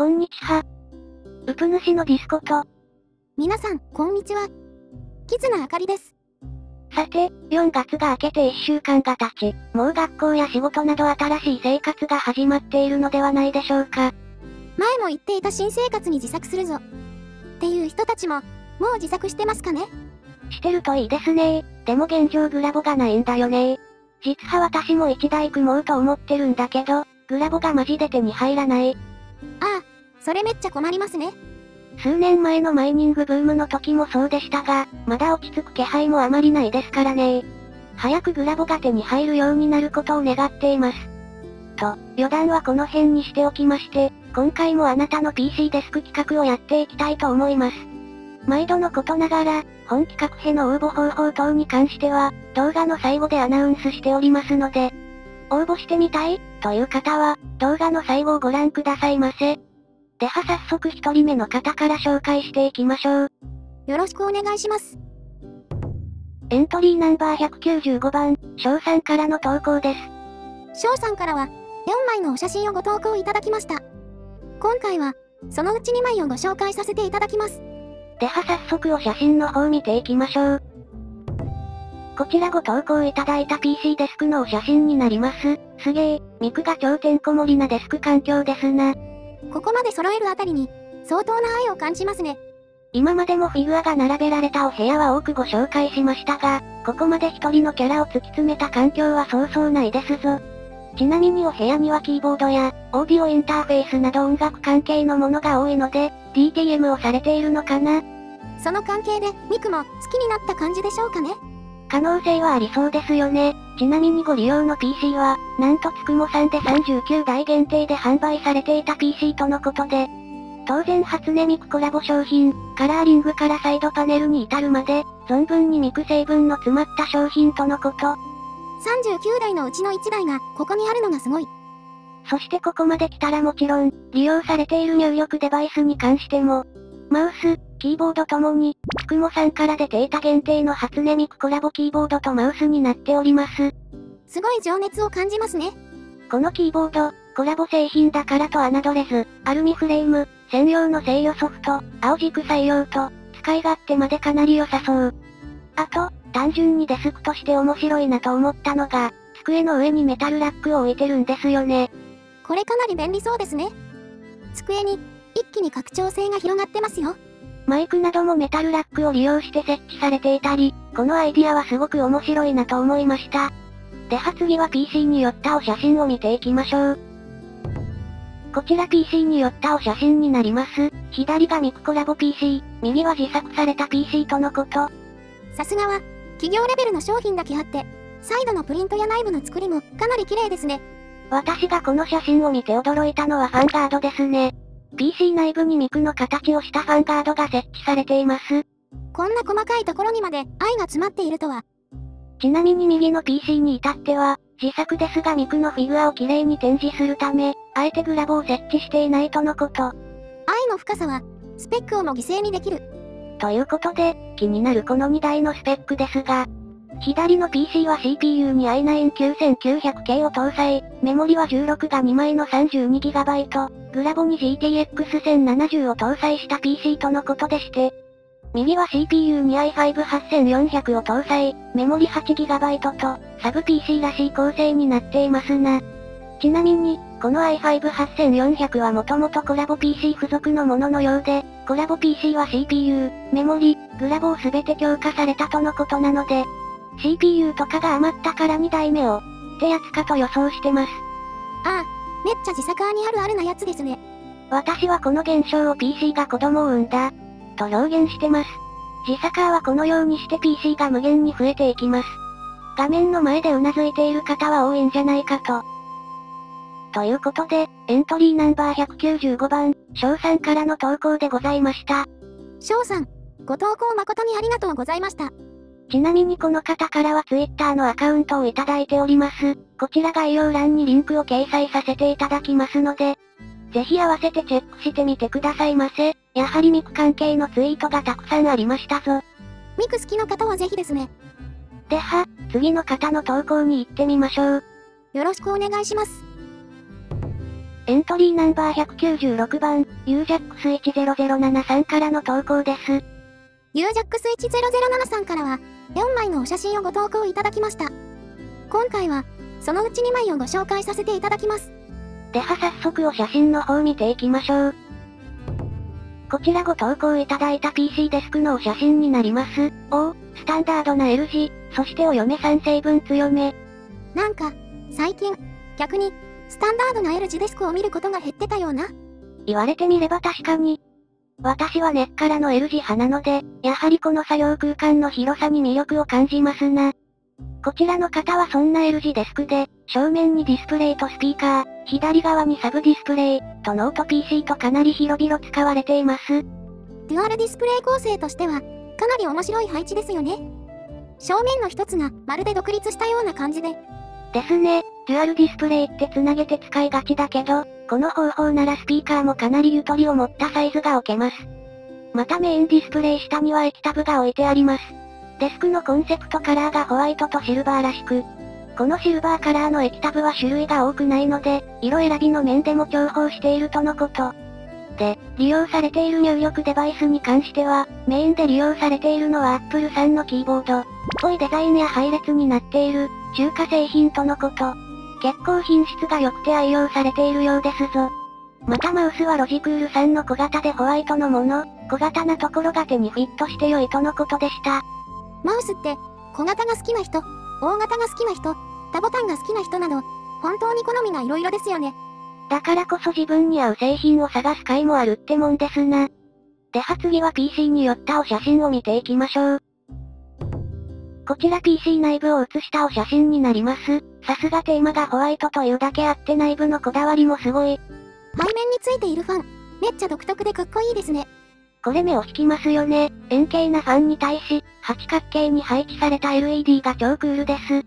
こんにちは。ウプ主のディスコと、皆さん、こんにちは。キズナあかりです。さて、4月が明けて1週間が経ち、もう学校や仕事など新しい生活が始まっているのではないでしょうか。前も言っていた新生活に自作するぞ。っていう人たちも、もう自作してますかねしてるといいですねでも現状グラボがないんだよね実は私も1台組もうと思ってるんだけど、グラボがマジで手に入らない。ああ、それめっちゃ困りますね。数年前のマイニングブームの時もそうでしたが、まだ落ち着く気配もあまりないですからね。早くグラボが手に入るようになることを願っています。と、余談はこの辺にしておきまして、今回もあなたの PC デスク企画をやっていきたいと思います。毎度のことながら、本企画への応募方法等に関しては、動画の最後でアナウンスしておりますので、応募してみたいという方は、動画の最後をご覧くださいませ。では早速一人目の方から紹介していきましょう。よろしくお願いします。エントリーナンバー195番、翔さんからの投稿です。翔さんからは、4枚のお写真をご投稿いただきました。今回は、そのうち2枚をご紹介させていただきます。では早速お写真の方見ていきましょう。こちらご投稿いただいた PC デスクのお写真になります。すげえ、ミクが超てんこ盛りなデスク環境ですな。ここまで揃えるあたりに、相当な愛を感じますね。今までもフィギュアが並べられたお部屋は多くご紹介しましたが、ここまで一人のキャラを突き詰めた環境はそうそうないですぞ。ちなみにお部屋にはキーボードや、オーディオインターフェースなど音楽関係のものが多いので、DTM をされているのかな？その関係で、ミクも好きになった感じでしょうかね？可能性はありそうですよね。ちなみにご利用の PC は、なんとつくもさんで39台限定で販売されていた PC とのことで、当然初音ミクコラボ商品、カラーリングからサイドパネルに至るまで、存分にミク成分の詰まった商品とのこと。39台のうちの1台が、ここにあるのがすごい。そしてここまで来たらもちろん、利用されている入力デバイスに関しても、マウス、キーボードともに、つくもさんから出ていた限定の初音ミクコラボキーボードとマウスになっております。すごい情熱を感じますね。このキーボード、コラボ製品だからと侮れず、アルミフレーム、専用の制御ソフト、青軸採用と、使い勝手までかなり良さそう。あと、単純にデスクとして面白いなと思ったのが、机の上にメタルラックを置いてるんですよね。これかなり便利そうですね。机に、一気に拡張性が広がってますよ。マイクなどもメタルラックを利用して設置されていたり、このアイディアはすごく面白いなと思いました。では次は PC によったお写真を見ていきましょう。こちら PC によったお写真になります。左がミクコラボ PC、右は自作された PC とのこと。さすがは、企業レベルの商品だけあって、サイドのプリントや内部の作りもかなり綺麗ですね。私がこの写真を見て驚いたのはファンガードですね。PC 内部にミクの形をしたファンガードが設置されています。こんな細かいところにまで愛が詰まっているとは。ちなみに右の PC に至っては、自作ですがミクのフィギュアを綺麗に展示するため、あえてグラボを設置していないとのこと。愛の深さは、スペックをも犠牲にできる。ということで、気になるこの2台のスペックですが、左の PC は CPU に i9-9900K を搭載、メモリは16が2枚の 32GB、グラボに GTX1070 を搭載した PC とのことでして、右は CPU に i5-8400 を搭載、メモリ 8GB と、サブ PC らしい構成になっていますな。ちなみに、この i5-8400 はもともとコラボ PC 付属のもののようで、コラボ PC は CPU、メモリ、グラボをすべて強化されたとのことなので、CPU とかが余ったから2台目を、ってやつかと予想してます。ああ、めっちゃ自作にあるあるなやつですね。私はこの現象を PC が子供を産んだ、と表現してます。自作はこのようにして PC が無限に増えていきます。画面の前でうなずいている方は多いんじゃないかと。ということで、エントリーナンバー195番、翔さんからの投稿でございました。翔さん、ご投稿誠にありがとうございました。ちなみにこの方からは Twitter のアカウントをいただいております。こちら概要欄にリンクを掲載させていただきますので、ぜひ合わせてチェックしてみてくださいませ。やはりミク関係のツイートがたくさんありましたぞ。ミク好きの方はぜひですね。では、次の方の投稿に行ってみましょう。よろしくお願いします。エントリーナンバー196番、UJAX1007 からの投稿です。UJAX1007 さんからは、4枚のお写真をご投稿いただきました。今回は、そのうち2枚をご紹介させていただきます。では早速お写真の方見ていきましょう。こちらご投稿いただいた PC デスクのお写真になります。おスタンダードな L 字、そしてお嫁さん成分強め。なんか、最近、逆に、スタンダードな L 字デスクを見ることが減ってたような？言われてみれば確かに。私は根っからの L 字派なので、やはりこの作業空間の広さに魅力を感じますな。こちらの方はそんな L 字デスクで、正面にディスプレイとスピーカー、左側にサブディスプレイ、とノート PC とかなり広々使われています。デュアルディスプレイ構成としては、かなり面白い配置ですよね。正面の一つがまるで独立したような感じで、ですね。デュアルディスプレイって繋げて使いがちだけど、この方法ならスピーカーもかなりゆとりを持ったサイズが置けます。またメインディスプレイ下には液タブが置いてあります。デスクのコンセプトカラーがホワイトとシルバーらしく、このシルバーカラーの液タブは種類が多くないので、色選びの面でも重宝しているとのこと。で、利用されている入力デバイスに関しては、メインで利用されているのは Apple さんのキーボード、っぽいデザインや配列になっている、中華製品とのこと。結構品質が良くて愛用されているようですぞ。またマウスはロジクールさんの小型でホワイトのもの、小型なところが手にフィットして良いとのことでした。マウスって、小型が好きな人、大型が好きな人、多ボタンが好きな人など、本当に好みが色々ですよね。だからこそ自分に合う製品を探す回もあるってもんですな。では次は PC に寄ったお写真を見ていきましょう。こちら PC 内部を写したお写真になります。さすがテーマがホワイトというだけあって内部のこだわりもすごい。背面についているファン、めっちゃ独特でかっこいいですね。これ目を引きますよね。円形なファンに対し、八角形に配置された LED が超クールです。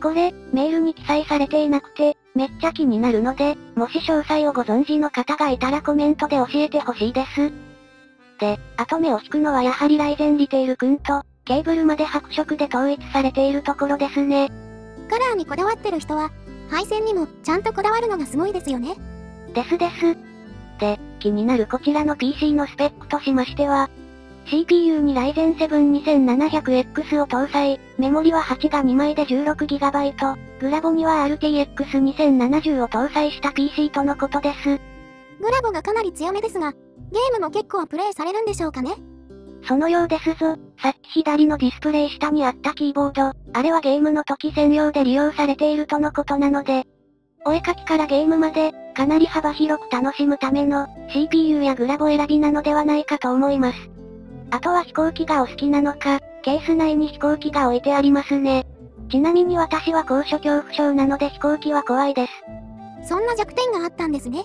これ、メールに記載されていなくて、めっちゃ気になるので、もし詳細をご存知の方がいたらコメントで教えてほしいです。で、あと目を引くのはやはりライゼンリテール君と、ケーブルまで白色で統一されているところですね。カラーにこだわってる人は、配線にもちゃんとこだわるのがすごいですよね。ですです。で、気になるこちらの PC のスペックとしましては、CPU に Ryzen 7 2700X を搭載、メモリは8が2枚で 16GB、グラボには RTX 2070を搭載した PC とのことです。グラボがかなり強めですが、ゲームも結構プレイされるんでしょうかねそのようですぞ。さっき左のディスプレイ下にあったキーボード、あれはゲームの時専用で利用されているとのことなので、お絵かきからゲームまで、かなり幅広く楽しむための CPU やグラボ選びなのではないかと思います。あとは飛行機がお好きなのか、ケース内に飛行機が置いてありますね。ちなみに私は高所恐怖症なので飛行機は怖いです。そんな弱点があったんですね。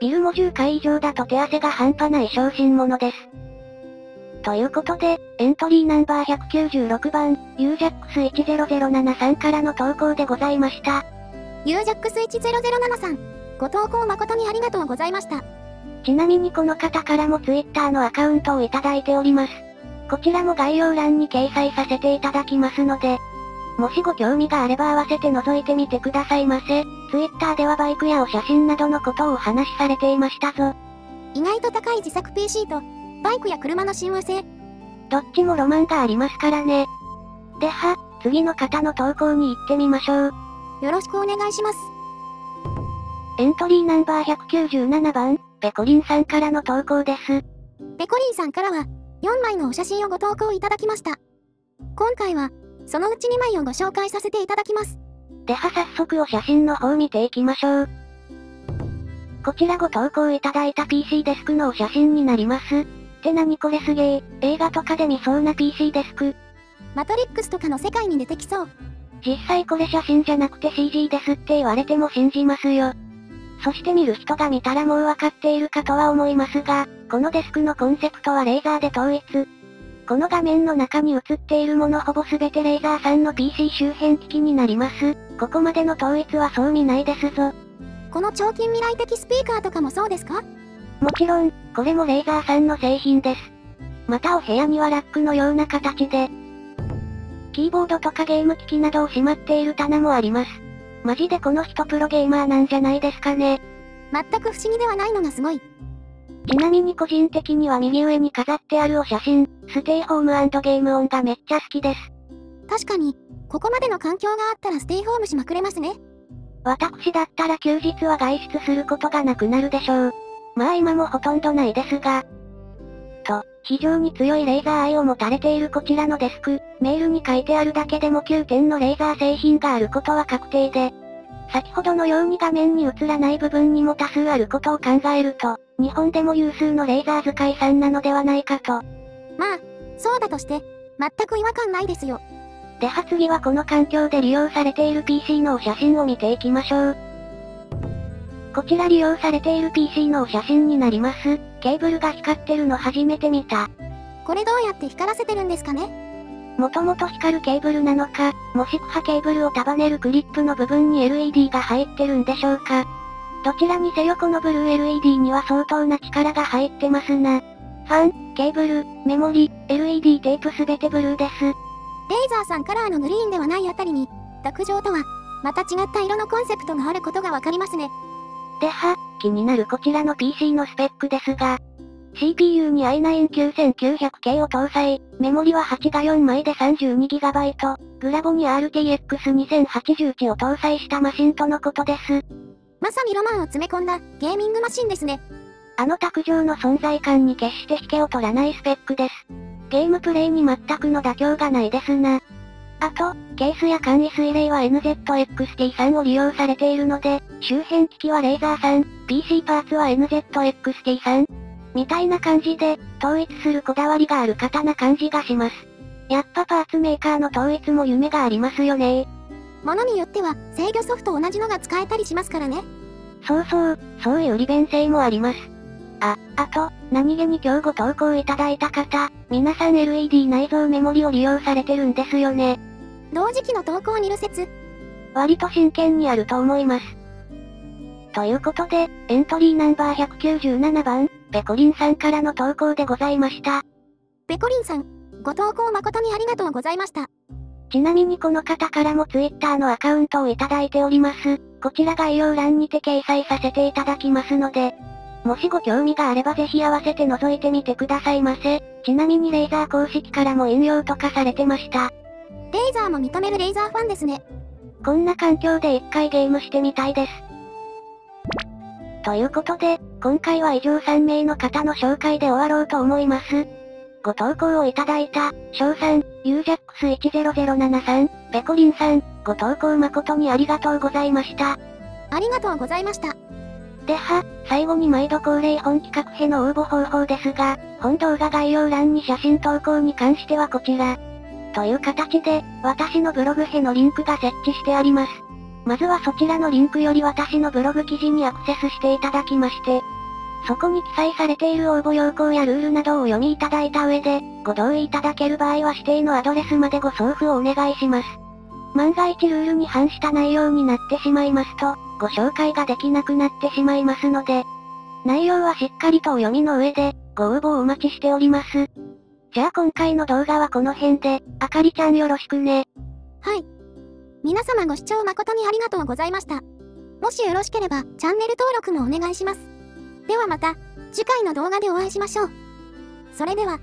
ビルも10回以上だと手汗が半端ない小心者です。ということで、エントリーナンバー196番、UJAX1007 さんからの投稿でございました。UJAX1007 さん、ご投稿誠にありがとうございました。ちなみにこの方からも Twitter のアカウントをいただいております。こちらも概要欄に掲載させていただきますので、もしご興味があれば合わせて覗いてみてくださいませ。Twitter ではバイクやお写真などのことをお話しされていましたぞ。意外と高い自作 PC と、バイクや車の親和性。どっちもロマンがありますからね。では、次の方の投稿に行ってみましょう。よろしくお願いします。エントリーナンバー197番、ペコリンさんからの投稿です。ペコリンさんからは、4枚のお写真をご投稿いただきました。今回は、そのうち2枚をご紹介させていただきます。では早速お写真の方見ていきましょう。こちらご投稿いただいた PC デスクのお写真になります。って何これすげえ、映画とかで見そうな PC デスク。マトリックスとかの世界に出てきそう。実際これ写真じゃなくて CG ですって言われても信じますよ。そして見る人が見たらもうわかっているかとは思いますが、このデスクのコンセプトはレーザーで統一。この画面の中に映っているものほぼ全てレーザーさんの PC 周辺機器になります。ここまでの統一はそう見ないですぞ。この超近未来的スピーカーとかもそうですか？もちろん、これもレーザーさんの製品です。またお部屋にはラックのような形で、キーボードとかゲーム機器などをしまっている棚もあります。マジでこの人プロゲーマーなんじゃないですかね。全く不思議ではないのがすごい。ちなみに個人的には右上に飾ってあるお写真、ステイホームゲームオンがめっちゃ好きです。確かに、ここまでの環境があったらステイホームしまくれますね。私だったら休日は外出することがなくなるでしょう。まあ今もほとんどないですが。と、非常に強いレーザー愛を持たれているこちらのデスク、メールに書いてあるだけでも9点のレーザー製品があることは確定で、先ほどのように画面に映らない部分にも多数あることを考えると、日本でも有数のレーザー使いさんなのではないかと。まあ、そうだとして、全く違和感ないですよ。では次はこの環境で利用されている PC のお写真を見ていきましょう。こちら利用されている PC のお写真になります。ケーブルが光ってるの初めて見た。これどうやって光らせてるんですかね？もともと光るケーブルなのか、もしくはケーブルを束ねるクリップの部分に LED が入ってるんでしょうか。どちらにせよこのブルー LED には相当な力が入ってますな。ファン、ケーブル、メモリ、LED テープすべてブルーです。レーザーさんカラーのグリーンではないあたりに、卓上とは、また違った色のコンセプトがあることがわかりますね。では、気になるこちらの PC のスペックですが、CPU に i9-9900K を搭載、メモリは8が4枚で 32GB、グラボに RTX2080 を搭載したマシンとのことです。まさにロマンを詰め込んだゲーミングマシンですね。あの卓上の存在感に決して引けを取らないスペックです。ゲームプレイに全くの妥協がないですな。あと、ケースや簡易水冷は NZXT3 を利用されているので、周辺機器はレーザーさん、PC パーツは NZXT3、みたいな感じで、統一するこだわりがある方な感じがします。やっぱパーツメーカーの統一も夢がありますよねものによっては、制御ソフト同じのが使えたりしますからね。そうそう、そういう利便性もあります。あ、あと、何気に今日ご投稿いただいた方、皆さん LED 内蔵メモリを利用されてるんですよね。同時期の投稿にる説。割と真剣にあると思います。ということで、エントリーナンバー197番、ペコリンさんからの投稿でございました。ペコリンさん、ご投稿誠にありがとうございました。ちなみにこの方からも Twitter のアカウントをいただいております。こちら概要欄にて掲載させていただきますので、もしご興味があればぜひ合わせて覗いてみてくださいませ。ちなみにレーザー公式からも引用とかされてました。レーザーも認めるレーザーファンですね。こんな環境で一回ゲームしてみたいです。ということで、今回は以上3名の方の紹介で終わろうと思います。ご投稿をいただいた、翔さん、ユージャックス10073、ペコリンさん、ご投稿誠にありがとうございました。ありがとうございました。では、最後に毎度恒例本企画への応募方法ですが、本動画概要欄に写真投稿に関してはこちら。という形で、私のブログへのリンクが設置してあります。まずはそちらのリンクより私のブログ記事にアクセスしていただきまして、そこに記載されている応募要項やルールなどを読みいただいた上で、ご同意いただける場合は指定のアドレスまでご送付をお願いします。万が一ルールに反した内容になってしまいますと、ご紹介ができなくなってしまいますので、内容はしっかりとお読みの上で、ご応募をお待ちしております。じゃあ今回の動画はこの辺で、あかりちゃんよろしくね。はい。皆様ご視聴誠にありがとうございました。もしよろしければ、チャンネル登録もお願いします。ではまた、次回の動画でお会いしましょう。それでは。